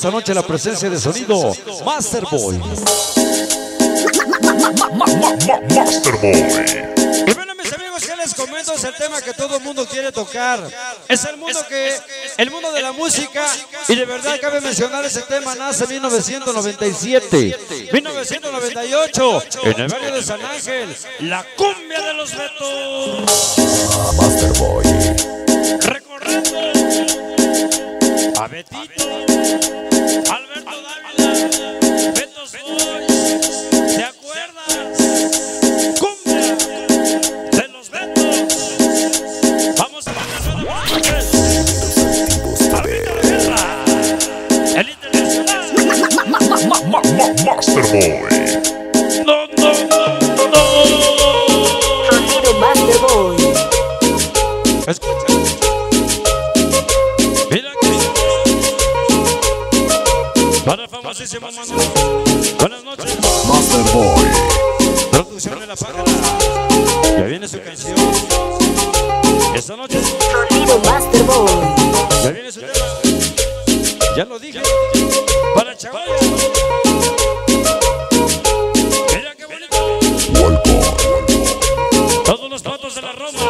esta noche la presencia de sonido Master Boy. Master Boy. Y bueno, mis amigos, ¿qué les comento? Es el tema que todo el mundo quiere tocar. Es el mundo que, el mundo de la música. Y de verdad cabe mencionar ese tema nace en 1997, 1998, en el barrio de San Ángel, la cumbia de los Betos. Master Boy. Recorriendo a Betito, para el famosísimo Manu. Buenas noches. Master Boy. Producción de la página. Ya viene su canción. Esta noche Sonido Master Boy. ya viene su tema. Ya lo dije. Para chaval. Mira qué bonito. Welcome. Todos los patos de la Roma.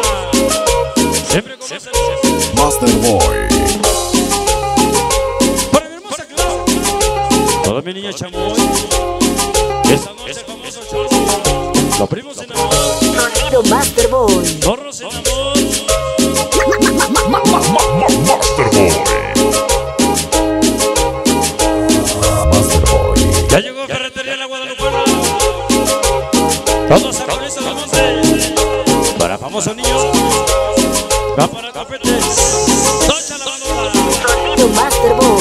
Siempre conocen. Master Boy. Toda mi niña chamoy. Esta noche famoso show. Los primos sin amor. Sonido Master Boy. Zorros sin amor. Master Boy. Master Boy. Ya llegó Ferretería La Guadalupana. Todos sabores del monte. Para famoso niño. Va para copetes. Tocha la balona. Sonido Master Boy.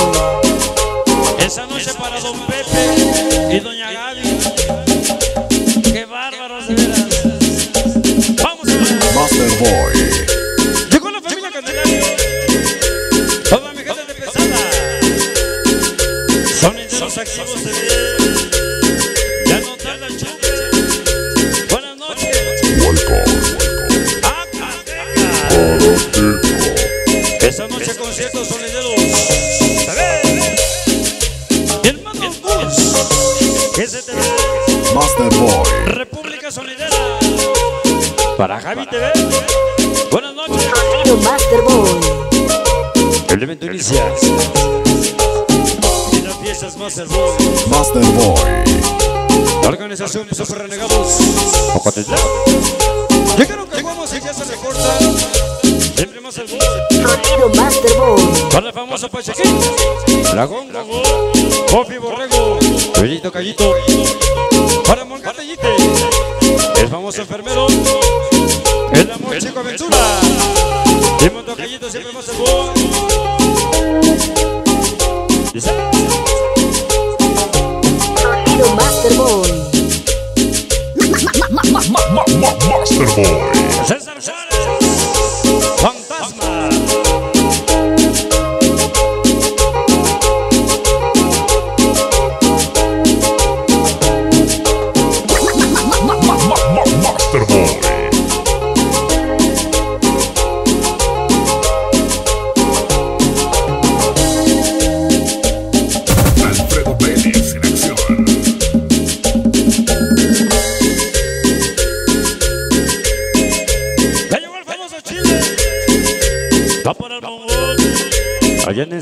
Boy. República Sonidera. Para Javi TV. Buenas noches. Master Boy. El evento inicia. Y la fiesta es más hermosa. Master Boy. La organización de Super Renegados. Ocotitlán. Llegaron caguamos y ya se recortan. Siempre más hermoso. Sonido Master Boy. Para la famosa Pachequín. Dragón, Coffee Borrego. Bellito Callito. Para Mongatellite. El famoso enfermero. El amor chico aventura.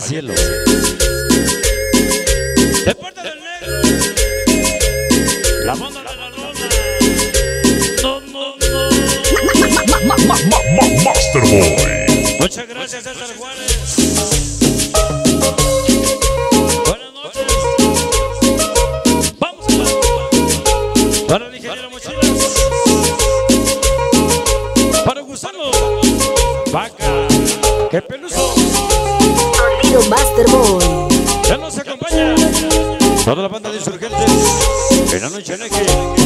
Cielo. De parte del negro. La banda de la luna. No, no, no. Master Boy. Muchas gracias, César Juárez. Toda la banda de insurgentes. En la noche neque. Para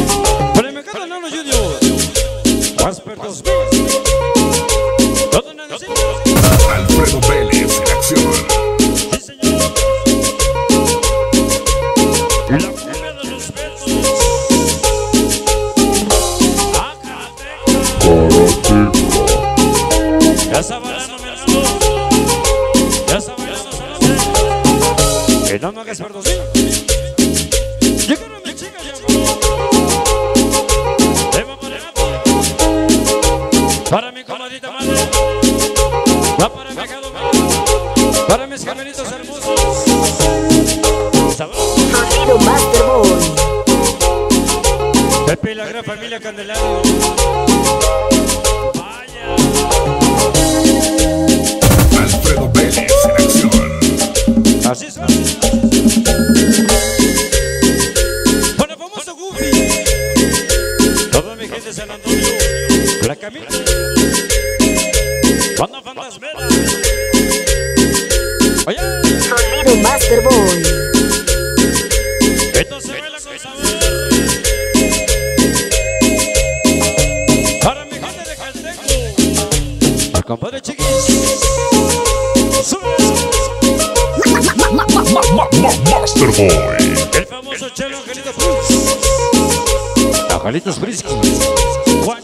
de San Antonio. La Camila. Banda Fantasmera. Oye, Sonido Master Boy. esto se baila con sabor. Para mi gente de Calteco. Al compadre Chiquis. Sube. Master Boy. Que sabor.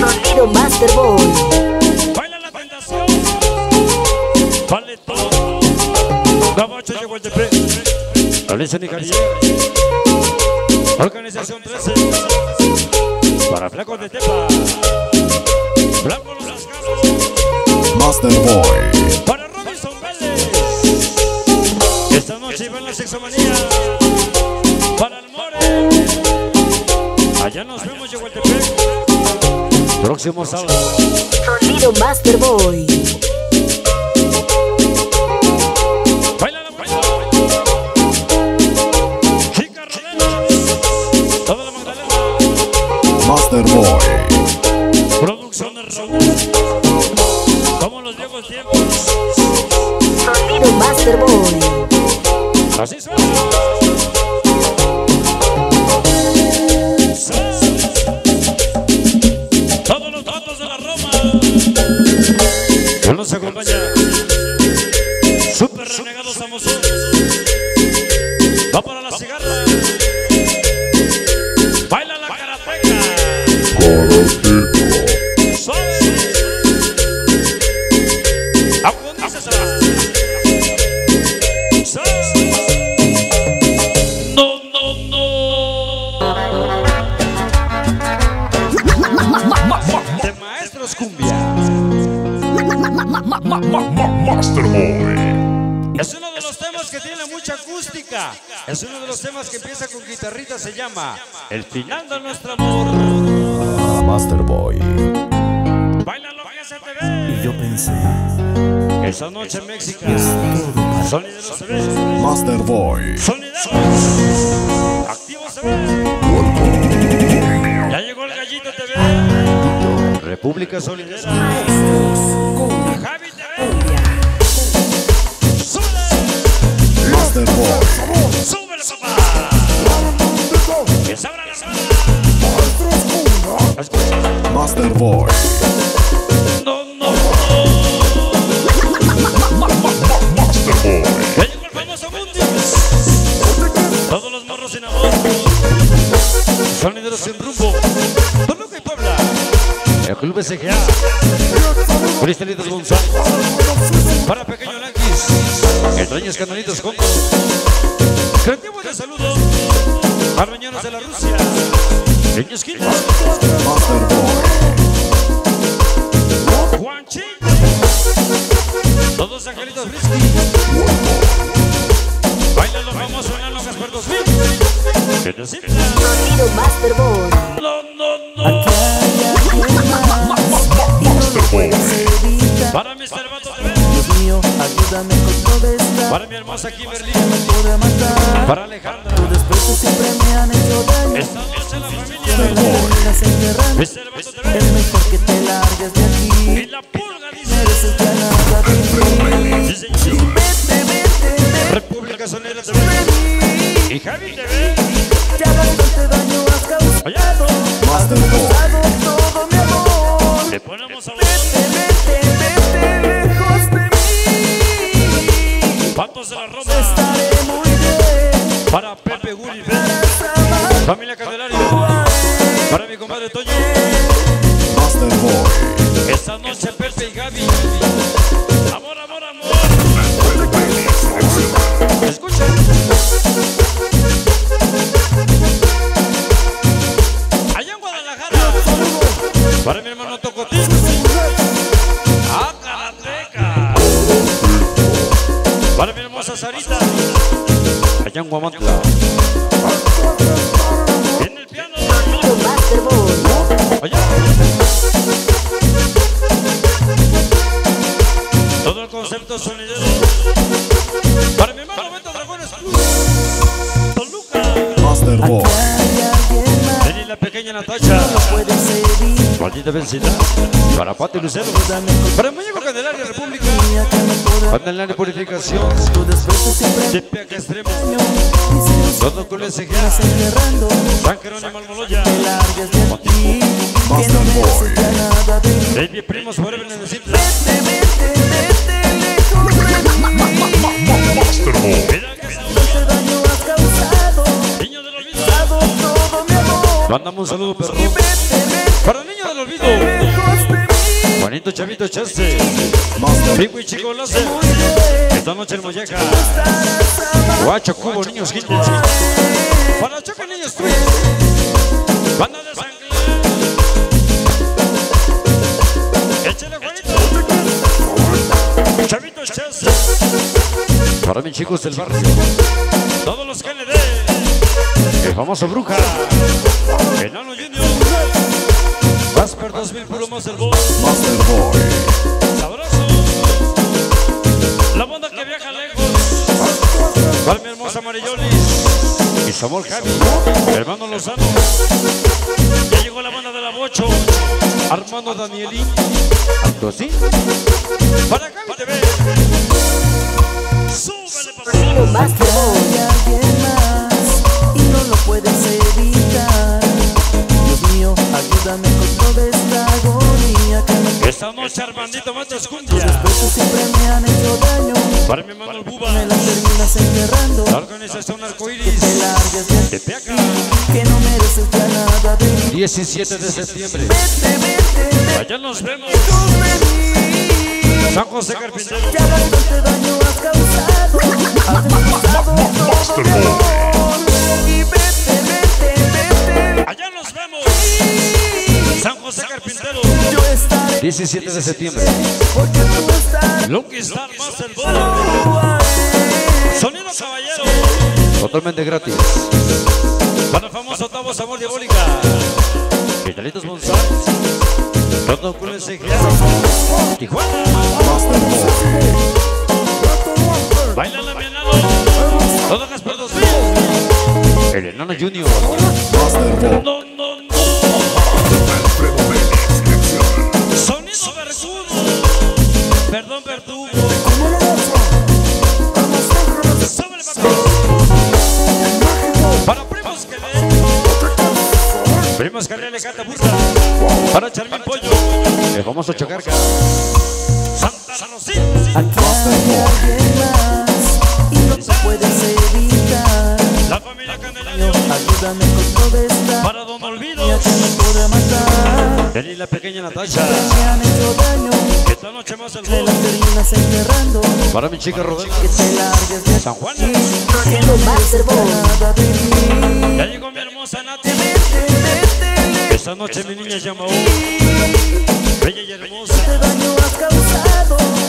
Sonido Master Boy. Baila la tentación. Vale todo. Gabacho de Guantepec. Alicia Nicarilla. Organización 13. Para Flacos de Tepa. Blanco los Ascaros. Master Boy. Para Robinson Vélez. Esta noche va en la sexomanía. Próximo sábado. Sonido Master Boy. Master Boy. Producción de Raúl. Como los viejos tiempos. Sonido Master Boy. Así suena. Es uno de los temas que empieza con guitarrita. Se llama El final de nuestro amor. Master Boy. Baila lo que se te ve. Yo pensé, Esa noche en México. Sonideros se ve. Master Boy. Sonideros. Activos se ve. Ya llegó el gallito TV. República Solidera. Javi TV. Súbele. Master Boy. No, no, no. Master Boy. El. Todos los morros sin amor. Sonideros sin rumbo. Toluca y Puebla. El Club SGA. Cristalitos González. Para Pequeño Lanquis. Extraños Canalitos Congo. Creativos de saludo. Armeñanos de la Rusia. Boy. Juanchi. Todos angelitos Risky. Baila lo famoso en la Gaspar 2000. ¿Qué necesitas? Sonido Master Boy. No, no, no. Master Boy. Para TV. Dios mío, ayúdame con todo esto. Para mi hermosa Kimberly. Para Alejandra. Tus desprecios siempre me han hecho daño. Esta noche la familia. Vato Es mejor que te largues de aquí. la pulga dice. República Sonera vete. Y Javi bastante daño has. Dado todo mi amor. le ponemos a Vete, vete, vete lejos de la. Estaré muy bien. Para Pepe Guri. Familia Candelario. Para mi compadre Toño. Master Boy. Esta noche Pepe y Gaby. Amor, amor, amor. Escucha. Allá en Guadalajara. Para mi hermano Tocotín. Ah, A Para mi hermosa Sarita. Allá en Guamantla. En el piano. Todo el concepto sonidero. Maldita vecindad. Para Pati Lucero. Para el muñeco Candelaria República. Candelaria Purificación. tu desprecio siempre De Peaca Extremo. El CGA. enterrando San Jerónimo Almoloya. Baby Primos Forever en el simple. Mandamos un saludo, perro. Para el niño del olvido. Juanito Chavito Chaste. Master Pico y Chico bien, Esta noche en Molleja. Guacho, Cubo, Niños Gil. Para Choque Niños Twin. Banda de sangre. Chavito Chaste. Para mis chicos del barrio. Todos los KND. El famoso Bruja. Enano Junior. Vasper 2000 puro más el boss. Master Boy. Sabroso. La banda que viaja lejos. Para mi hermosa Mariyolis. Mi Samuel Javi. Mi hermano Lozano. Ya llegó la banda de la Bocho. Armando Danielín. Antosín. Para Javi TV. Súbele, papá. Puedes evitar Dios mío, ayúdame con toda esta agonía Que me Esta noche Armandito Matos Cumbia. Besos siempre me han hecho daño Para mi hermano el Buba. Me la terminas enterrando La organización Te Arcoiris. largues de De. Que no mereces ya nada de mí 17 de septiembre. Vete, vete, vete Allá nos vemos. San José Carpintero. Ya bastante daño has causado Has destrozado todo mi amor 17 de septiembre. Lucky Star Master. Sonido Caballero. Totalmente gratis. Para el famoso Octavo Sabor Diabólica. Vitalitos González. Todo con el CGA. Tijuana. Baila la mi enano. Todas las perdos. El enano Junior. Que canta burra. Para Charmín Pollo. El famoso Chocarca. Santa. Aquí hay alguien más y no te puedes evitar. La familia Candelario. Ayúdame con toda esta Para Don Olvido. ya que podrá matar. Deli la pequeña Natasha. Me han hecho daño, Esta noche más el me la gol. terminas enterrando. Para mi chica Rodel. Que te largues de San Juan. nada de mí. Ya llegó mi hermosa Nati. Esta noche mi niña llama Bella y hermosa. te daño has causado.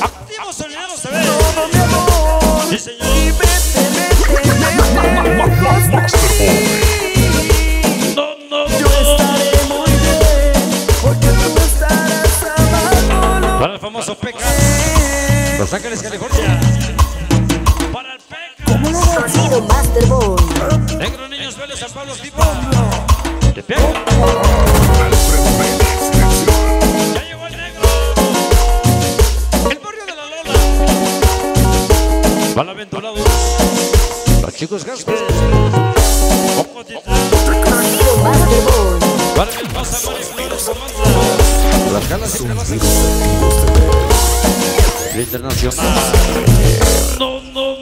Flores Comanda. Las galas. No, no,